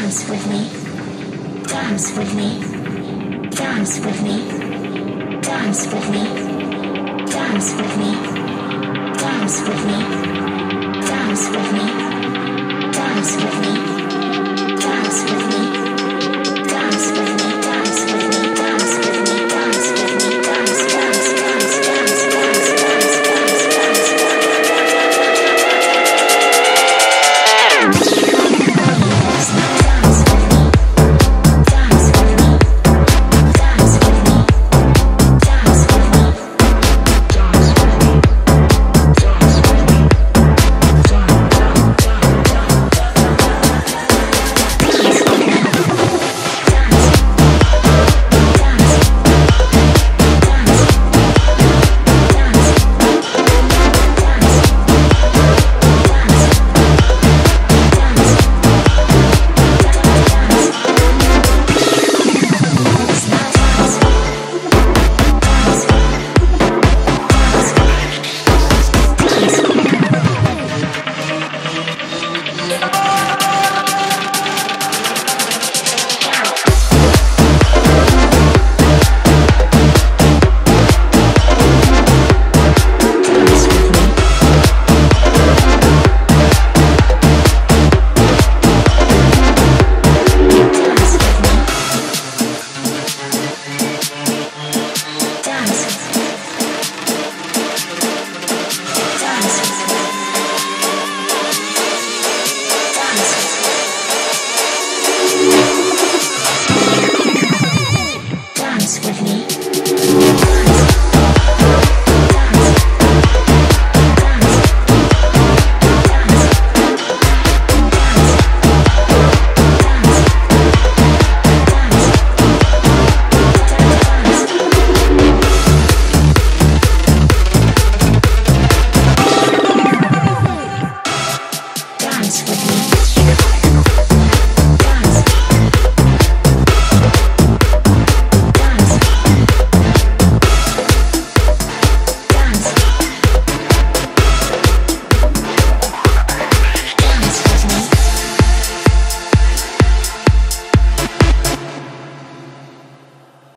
Dance with me. Dance with me. Dance with me. Dance with me. Dance with me. Dance with me. Dance with me.